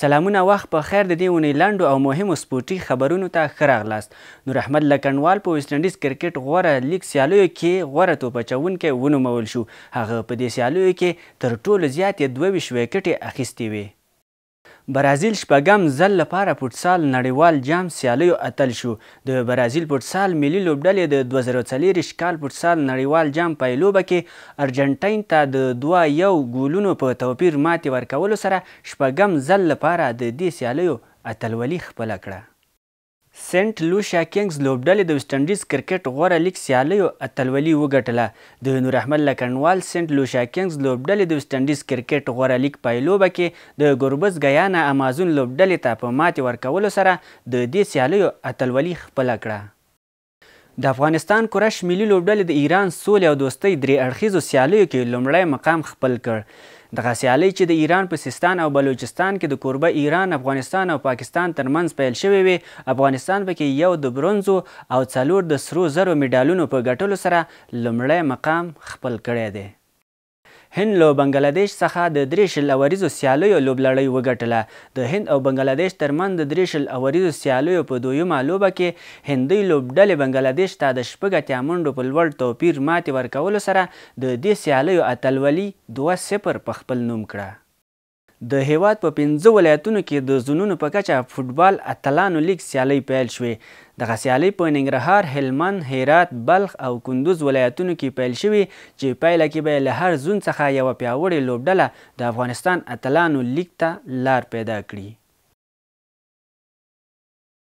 سلامونه وخت په خیر د دې اونۍ لنډو او مهمو سپورټي خبرونو ته ښه راغلاست نور احمد له کنډوال په ویسټ انډیز کرکټ غوره لیګ سیالیو کې غوره توپ اچوونکی ونومول شو هغه په دې سیالیو کې تر ټولو زیات یې دوه ویشت ویکټې اخیستې وې. برازیل شپږم ځل لپاره فوټسال نړیوال جام سیالیو اتل شو د برازیل فوټسال ملي لوبډلې د دوه زره او څلېرویشت کال فوټسال نړیوال جام پایلوبه کې ارجنټاین ته د دوه یو ګولونو په توپیر ماتې ورکولو سره شپږم ځل لپاره د دې سیالیو اتلولي خپله کړه. سینټ لوشیا کینګز لوبډلې د ویسټنډیز کرکټ غوره لیګ سیالیو اتلولي وګټله. د نوراحمد له کنډوال سینټ لوشیا کینګز لوبډلې د ویسټنډیز کرکټ غوره لیګ پایلوبه کې د ګوربز ګیانا امازون لوبډلې ته په ماتې ورکولو سره د دې سیالیو اتلولي خپله کړه. د افغانستان کورش ملي لوبډلې د ایران سولې او دوستۍ درې اړخیزو سیالیو کې لومړی مقام خپل کړ. دغه سیالۍ چې د ایران په سیستان او بلوچستان کې د کوربه ایران، افغانستان او پاکستان ترمنځ پیل شوې وې، افغانستان پکې یو د برونزو او څلور د سرو زرو مډالونو په ګټلو سره لومړی مقام خپل کړی دی. هند له بنګله دېش څخه د درې شل اوریزو سیالیو لوبلړۍ وګټله، د هند او بنګله دېش ترمنځ د درې شل اوریزو سیالیو په دویمه لوبه کې هندۍ لوبډلې بنګله دېش ته د شپږ اتیا منډو په لوړ توپیر ماتې ورکولو سره د دې سیالیو اتلولي دوه صفر په خپل نوم کړه. د هېواد په پنځه ولایتونو کې د زونونو په کچه فوټبال اتلانو لیګ سیالۍ پیل شوې. دغه سیالۍ په ننګرهار، هلمند، هرات، بلخ او کندوز ولایتونو کې پیل شوې چې پایله کې به یې له هر زون څخه یوه پیاوړې لوبډله د افغانستان اتلانو لیګ ته لار پیدا کړي.